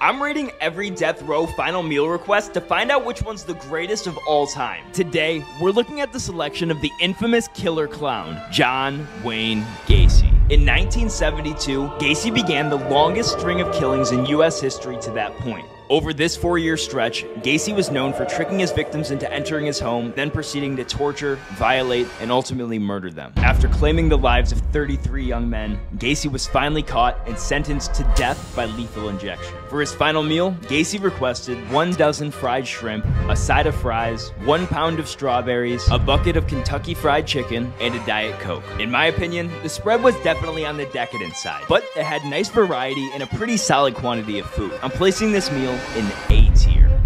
I'm rating every death row final meal request to find out which one's the greatest of all time. Today, we're looking at the selection of the infamous killer clown, John Wayne Gacy. In 1972, Gacy began the longest string of killings in U.S. history to that point. Over this four year stretch, Gacy was known for tricking his victims into entering his home, then proceeding to torture, violate, and ultimately murder them. After claiming the lives of 33 young men, Gacy was finally caught and sentenced to death by lethal injection. For his final meal, Gacy requested one dozen fried shrimp, a side of fries, one pound of strawberries, a bucket of Kentucky Fried Chicken, and a Diet Coke. In my opinion, the spread was definitely on the decadent side, but it had nice variety and a pretty solid quantity of food. I'm placing this meal in A tier.